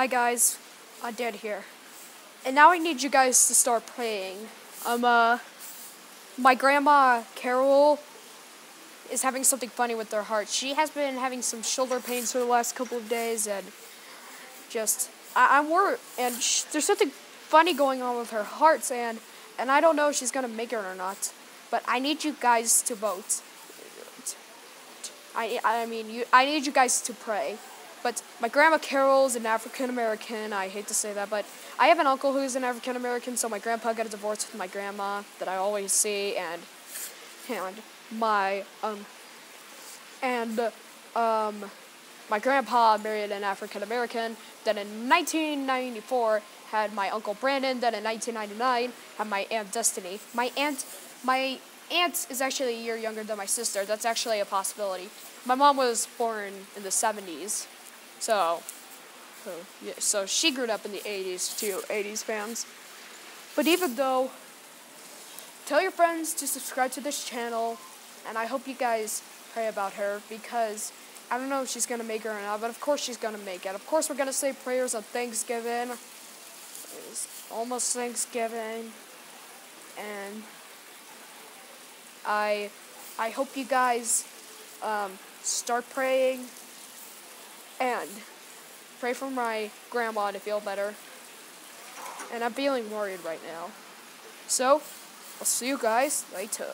Hi guys, I'm Dad here. And now I need you guys to start praying. Um, uh, my grandma, Carol, is having something funny with her heart. She has been having some shoulder pains for the last couple of days and just, I, I'm worried, and there's something funny going on with her heart and, and I don't know if she's gonna make it or not. But I need you guys to vote. I, I mean, you, I need you guys to pray. But my grandma Carol's an African American. I hate to say that, but I have an uncle who's an African American. So my grandpa got a divorce with my grandma that I always see, and and my um and um my grandpa married an African American. Then in 1994 had my uncle Brandon. Then in 1999 had my aunt Destiny. My aunt my aunt is actually a year younger than my sister. That's actually a possibility. My mom was born in the 70s. So, so, yeah, so she grew up in the 80s too, 80s fans. But even though, tell your friends to subscribe to this channel, and I hope you guys pray about her because I don't know if she's gonna make it or not, but of course she's gonna make it. Of course we're gonna say prayers on Thanksgiving. It's almost Thanksgiving, and I, I hope you guys um, start praying and pray for my grandma to feel better. And I'm feeling worried right now. So, I'll see you guys later.